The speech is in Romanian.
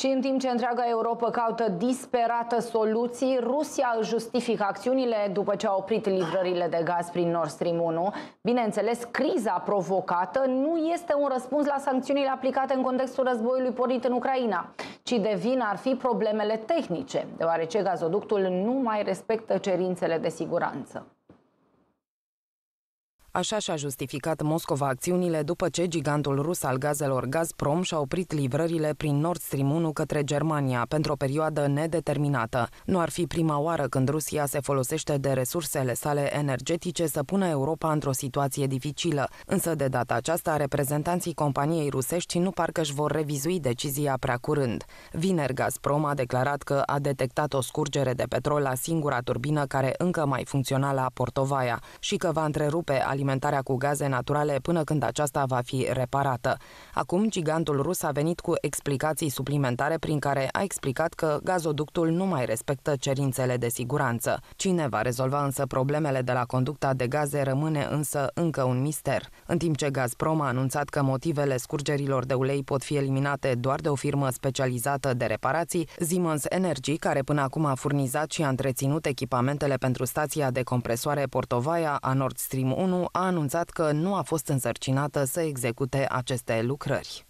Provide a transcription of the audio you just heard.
Și în timp ce întreaga Europa caută disperată soluții, Rusia își justifică acțiunile după ce a oprit livrările de gaz prin Nord Stream 1. Bineînțeles, criza provocată nu este un răspuns la sancțiunile aplicate în contextul războiului pornit în Ucraina, ci de vină ar fi problemele tehnice, deoarece gazoductul nu mai respectă cerințele de siguranță. Așa și-a justificat Moscova acțiunile după ce gigantul rus al gazelor Gazprom și-a oprit livrările prin Nord Stream 1 către Germania pentru o perioadă nedeterminată. Nu ar fi prima oară când Rusia se folosește de resursele sale energetice să pună Europa într-o situație dificilă, însă de data aceasta reprezentanții companiei rusești nu parcă își vor revizui decizia prea curând. Vineri Gazprom a declarat că a detectat o scurgere de petrol la singura turbină care încă mai funcționa la Portovaia și că va întrerupe alimentarea cu gaze naturale până când aceasta va fi reparată. Acum, gigantul rus a venit cu explicații suplimentare prin care a explicat că gazoductul nu mai respectă cerințele de siguranță. Cine va rezolva însă problemele de la conducta de gaze rămâne însă încă un mister. În timp ce Gazprom a anunțat că motivele scurgerilor de ulei pot fi eliminate doar de o firmă specializată de reparații, Siemens Energy, care până acum a furnizat și a întreținut echipamentele pentru stația de compresoare Portovaia a Nord Stream 1, a anunțat că nu a fost însărcinată să execute aceste lucrări.